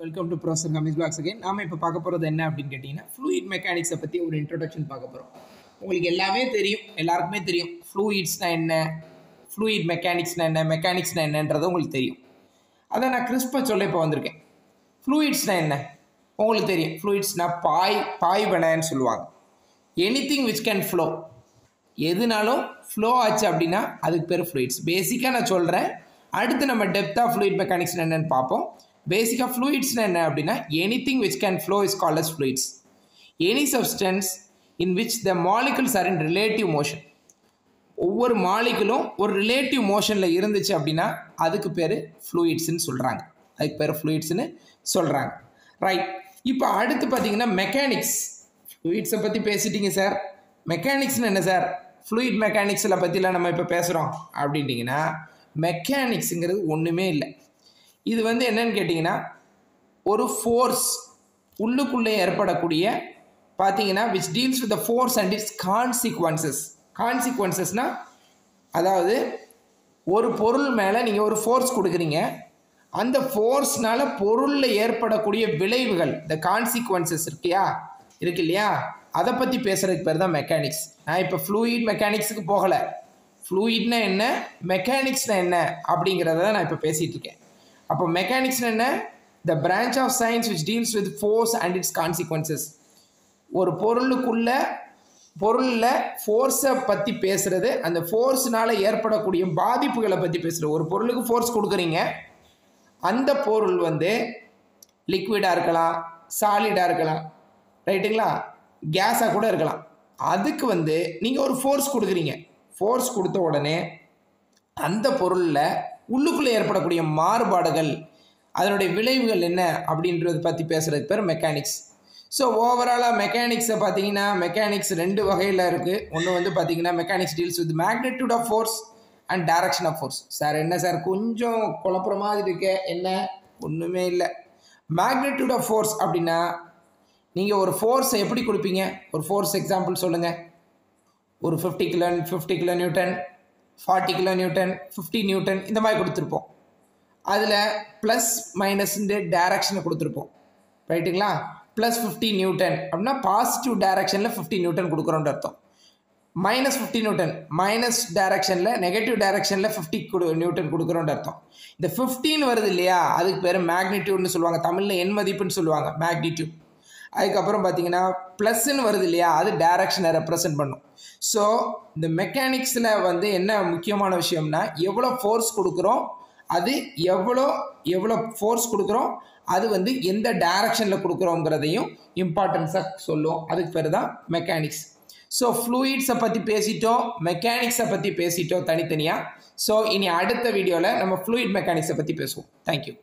Welcome to professor கமிஸ் பிளாக்ஸ் again நாம இப்போ பார்க்க போகிறது என்ன அப்படின்னு கேட்டிங்கன்னா ஃப்ளூயிட் மெக்கானிக்ஸை பற்றி ஒரு இன்ட்ரொடக்ஷன் பார்க்க போகிறோம் உங்களுக்கு எல்லாமே தெரியும் எல்லாருக்குமே தெரியும். ஃப்ளூயிட்ஸ்னால் என்ன? ஃப்ளூயிட் மெக்கானிக்ஸ்னால் என்ன? மெக்கானிக்ஸ்னால் என்னன்றது உங்களுக்கு தெரியும். அதை நான் கிறிஸ்பாக சொல்ல இப்போ வந்திருக்கேன். ஃப்ளூயிட்ஸ்னால் என்ன? உங்களுக்கு தெரியும். ஃப்ளூயிட்ஸ்னால் பாய் பாய் பாய்வனன்னு சொல்லுவாங்க. எனிதிங் விச் கேன் ஃப்ளோ எதுனாலும் ஃப்ளோ ஆச்சு அப்படின்னா அதுக்கு பேர் ஃப்ளூயிட்ஸ் பேசிக்காக நான் சொல்கிறேன் அடுத்து நம்ம டெப்த்தாக ஃப்ளூயிட் மெக்கானிக்ஸ் என்னென்னு பார்ப்போம். பேசிக்காக ஃப்ளூயிட்ஸ்னால் என்ன அப்படின்னா anything which can flow is call as fluids any substance in which the molecules are in relative motion ஒவ்வொரு மாலிகுலும் ஒரு ரிலேட்டிவ் மோஷனில் இருந்துச்சு அப்படின்னா அதுக்கு பேர் ஃப்ளூயிட்ஸ்ன்னு சொல்கிறாங்க அதுக்கு பேர் ஃப்ளூயிட்ஸ்னு சொல்கிறாங்க ரைட் இப்போ அடுத்து பார்த்தீங்கன்னா மெக்கானிக்ஸ் ஃப்ளூயிட்ஸை பற்றி பேசிட்டீங்க சார் மெக்கானிக்ஸ்னு என்ன சார் ஃப்ளூயிட் மெக்கானிக்ஸில் பற்றிலாம் நம்ம இப்போ பேசுகிறோம் அப்படின்ட்டிங்கன்னா மெக்கானிக்ஸுங்கிறது ஒன்றுமே இல்லை. இது வந்து என்னன்னு கேட்டிங்கன்னா ஒரு ஃபோர்ஸ் உள்ளுக்குள்ளே ஏற்படக்கூடிய பார்த்தீங்கன்னா which deals with the force and its consequences கான்சிக்வன்சஸ்னால் அதாவது ஒரு பொருள் மேலே நீங்கள் ஒரு ஃபோர்ஸ் கொடுக்குறீங்க அந்த ஃபோர்ஸ்னால் பொருளில் ஏற்படக்கூடிய விளைவுகள் இந்த கான்சிக்வன்சஸ் இருக்கியா? இருக்கு இல்லையா அதை பற்றி பேசுகிறதுக்கு பேர் தான் மெக்கானிக்ஸ் நான் இப்போ ஃப்ளூயிட் மெக்கானிக்ஸுக்கு போகலை. ஃப்ளூயிட்னா என்ன? மெக்கானிக்ஸ்னா என்ன? அப்படிங்கிறத தான் நான் இப்போ பேசிகிட்டு இருக்கேன். அப்போ மெக்கானிக்ஸ்னு என்ன? The branch of science which deals with force and its consequences ஒரு பொருளுக்குள்ள பொருளில் ஃபோர்ஸை பற்றி பேசுகிறது அந்த ஃபோர்ஸ்னால் ஏற்படக்கூடிய பாதிப்புகளை பற்றி பேசுகிறது ஒரு பொருளுக்கு ஃபோர்ஸ் கொடுக்குறீங்க. அந்த பொருள் வந்து லிக்விடாக இருக்கலாம் சாலிடாக இருக்கலாம் ரைட்டுங்களா? கேஸாக கூட இருக்கலாம். அதுக்கு வந்து நீங்கள் ஒரு ஃபோர்ஸ் கொடுக்குறீங்க. ஃபோர்ஸ் கொடுத்த உடனே அந்த பொருளில் உள்ளுக்குள்ளே ஏற்படக்கூடிய மாறுபாடுகள் அதனுடைய விளைவுகள் என்ன அப்படின்றத பற்றி பேசுகிறதுக்கு பேர் மெக்கானிக்ஸ் ஸோ ஓவராலாக மெக்கானிக்ஸை பார்த்தீங்கன்னா மெக்கானிக்ஸ் ரெண்டு வகையில் இருக்குது ஒன்று வந்து பார்த்தீங்கன்னா mechanics deals with magnitude of force and direction of force sir என்ன சார் கொஞ்சம் குழப்புற மாதிரி இருக்க. என்ன? ஒன்றுமே இல்லை. மேக்னெட்யூட் ஆஃப் ஃபோர்ஸ் அப்படின்னா நீங்கள் ஒரு ஃபோர்ஸை எப்படி கொடுப்பீங்க? ஒரு ஃபோர்ஸ் எக்ஸாம்பிள் சொல்லுங்கள் ஒரு fifty kilo fifty kilo newton forty kilo newton fifty newton இந்த மாதிரி கொடுத்துருப்போம். அதில் ப்ளஸ் மைனஸ்ன்ற டேரக்ஷனை கொடுத்துருப்போம். ரைட்டுங்களா ப்ளஸ் ஃபிஃப்டி நியூட்டன் அப்படின்னா பாசிட்டிவ் டேரக்ஷனில் ஃபிஃப்டி நியூட்டன் கொடுக்குறோன்ற அர்த்தம். மைனஸ் ஃபிஃப்டி நியூட்டன் மைனஸ் டேரக்ஷனில் நெகட்டிவ் டேரக்ஷனில் ஃபிஃப்டி கொடு நியூட்டன் கொடுக்குறோன்ற அர்த்தம். இந்த ஃபிஃப்டின்னு வருது இல்லையா? அதுக்கு பேர் மேக்னிடியூட்னு சொல்லுவாங்க. தமிழில் எண் மதிப்புன்னு சொல்லுவாங்க. மேக்னிடியூட் அதுக்கப்புறம் பார்த்தீங்கன்னா ப்ளஸ்ன்னு வருது இல்லையா? அது டைரக்ஷனை ரெப்ரசன்ட் பண்ணும். ஸோ இந்த மெக்கானிக்ஸில் வந்து என்ன முக்கியமான விஷயம்னா எவ்வளோ ஃபோர்ஸ் கொடுக்குறோம் அது எவ்வளோ எவ்வளோ ஃபோர்ஸ் கொடுக்குறோம் அது வந்து எந்த டைரக்ஷனில் கொடுக்குறோங்கிறதையும் இம்பார்ட்டன்ஸாக சொல்லும் அதுக்கு பேர் தான் மெக்கானிக்ஸ் ஸோ ஃப்ளூயிட்ஸை பற்றி பேசிட்டோம் மெக்கானிக்ஸை பற்றி பேசிட்டோம் தனித்தனியாக ஸோ இனி அடுத்த வீடியோவில் நம்ம ஃப்ளூயிட் மெக்கானிக்ஸை பற்றி பேசுவோம். தேங்க்யூ